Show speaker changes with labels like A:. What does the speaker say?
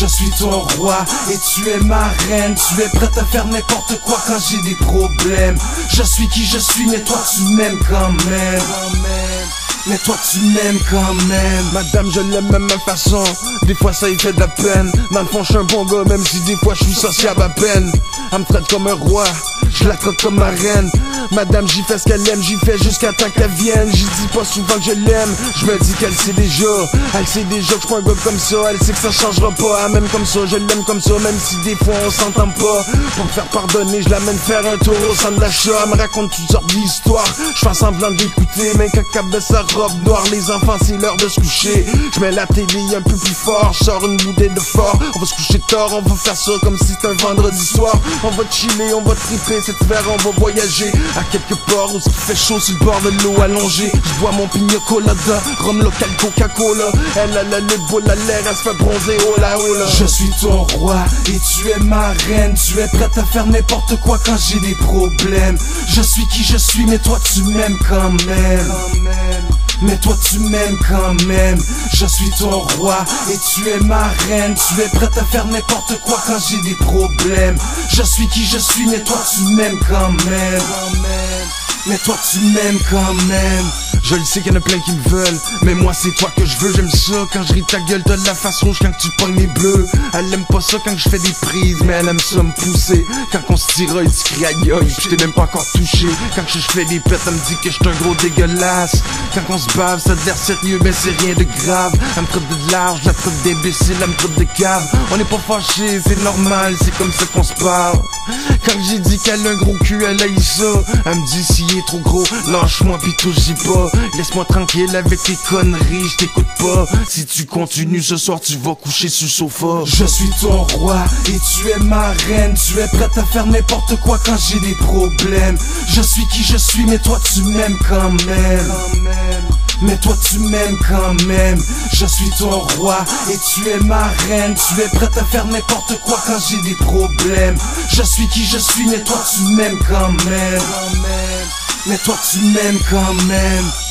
A: Je suis ton roi et tu es ma reine. Tu es prête à faire n'importe quoi quand j'ai des problèmes. Je suis qui je suis, mais toi tu m'aimes quand même. Mais toi tu m'aimes quand même
B: Madame je l'aime même ma façon Des fois ça y fait de la peine Dans le fond je suis un bon gars même si des fois je suis sociable à peine Elle me traite comme un roi je la croque comme ma reine. Madame j'y fais ce qu'elle aime J'y fais jusqu'à temps qu'elle vienne. J'y dis pas souvent que je l'aime Je me dis qu'elle sait déjà. Elle sait déjà que je un gars comme ça Elle sait que ça changera pas. Même comme ça je l'aime comme ça Même si des fois on s'entend pas. Pour me faire pardonner je l'amène faire un tour au centre d'achat. Elle me raconte toutes sortes d'histoires Je fais semblant d'écouter Mais quand elle baisse sa robe noire Les enfants c'est l'heure de se coucher. Je mets la télé un peu plus fort Je sors une bouteille de fort. On va se coucher tard On va faire ça comme si c'était un vendredi soir On va chiller, on va triper cet hiver on va voyager à quelque part où il fait chaud sur le bord de l'eau allongée. Je bois mon pina colada, rhum local Coca-Cola. Elle a la beau la l'air, elle se fait bronzer, oh là oh là.
A: Je suis ton roi et tu es ma reine. Tu es prête à faire n'importe quoi quand j'ai des problèmes. Je suis qui je suis, mais toi tu m'aimes quand même. Mais toi tu m'aimes quand même. Je suis ton roi et tu es ma reine. Tu es prête à faire n'importe quoi quand j'ai des problèmes. Je suis qui je suis mais toi tu m'aimes quand même Mais toi tu m'aimes quand même.
B: Je le sais qu'il y en a plein qui me veulent. Mais moi c'est toi que je veux. J'aime ça quand je ris ta gueule T'as la face rouge quand tu pognes les bleus. Elle aime pas ça quand je fais des prises Mais elle aime ça me pousser. Quand on se tire il se crie aïe Je t'ai même pas encore touché. Quand je fais des pètes elle me dit que je un gros dégueulasse. Quand on se bave ça a l'air sérieux Mais c'est rien de grave. Elle me traite de large, la traite d'imbécile Elle me traite de cave. On n'est pas fâchés, c'est normal C'est comme ça qu'on se parle. Quand j'ai dit qu'elle a un gros cul elle a eu ça. Elle me dit s'il trop gros Lâche-moi pis touche pas Laisse-moi tranquille avec tes conneries, je t'écoute pas. Si tu continues ce soir, tu vas coucher sur le sofa.
A: Je suis ton roi et tu es ma reine. Tu es prête à faire n'importe quoi quand j'ai des problèmes. Je suis qui je suis, mais toi tu m'aimes quand même. Mais toi tu m'aimes quand même. Je suis ton roi et tu es ma reine. Tu es prête à faire n'importe quoi quand j'ai des problèmes. Je suis qui je suis mais toi tu m'aimes quand même. Mais toi tu m'aimes quand même